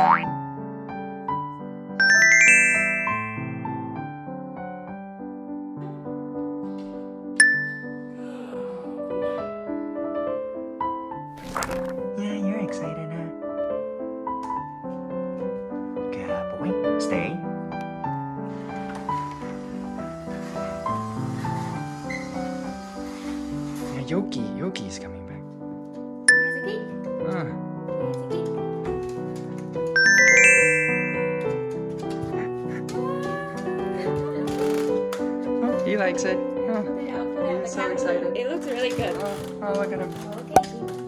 Yeah, you're excited, huh? Boy. Stay. Yoki. Yoki is coming he likes it. Oh, he's so excited. It looks really good. Oh, oh, look at him.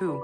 Raven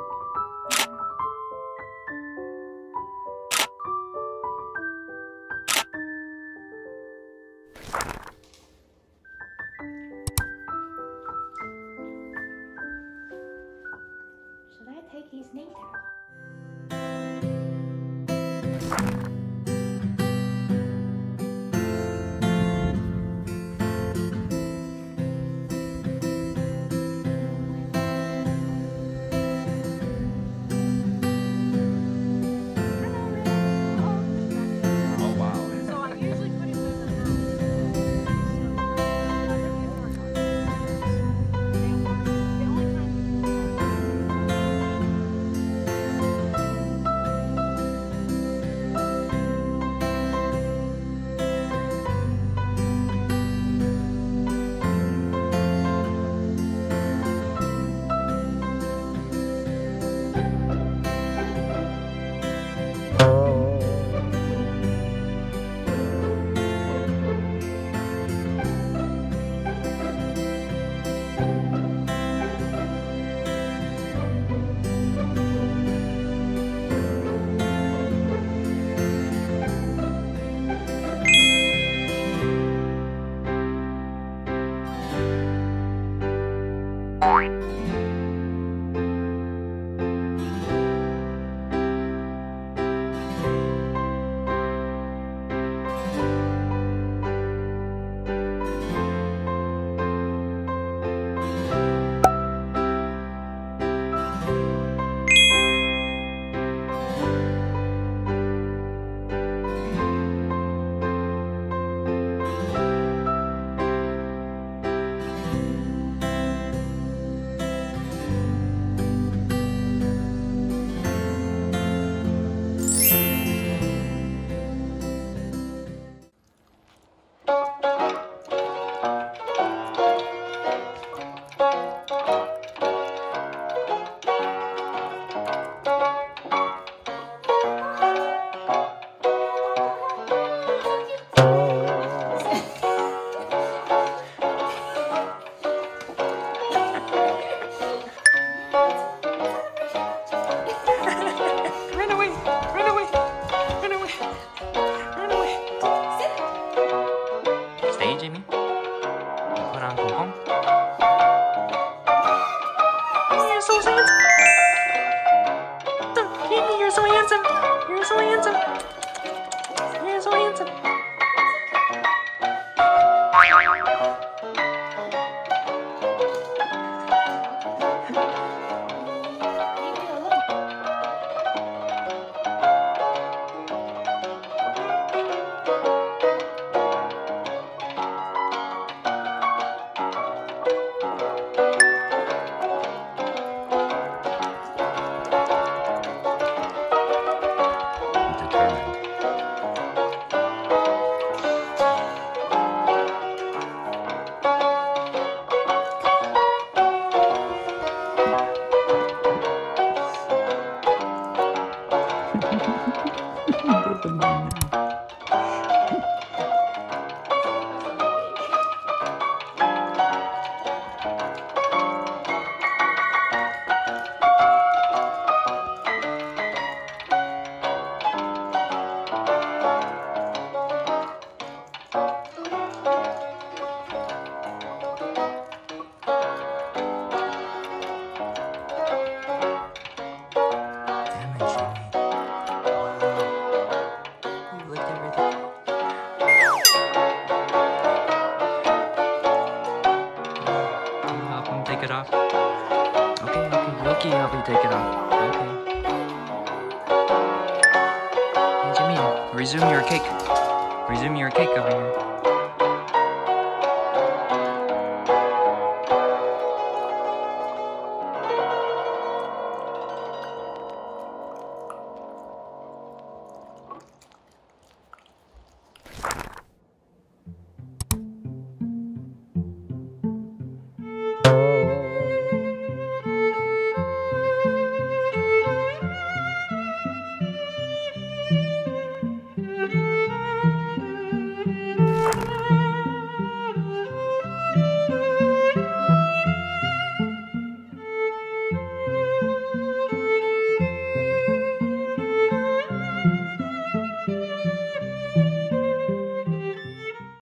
You're so it off. Okay, okay, Yoki help you take it off. Okay. Hey, Jimmy, resume your cake. Resume your cake over here.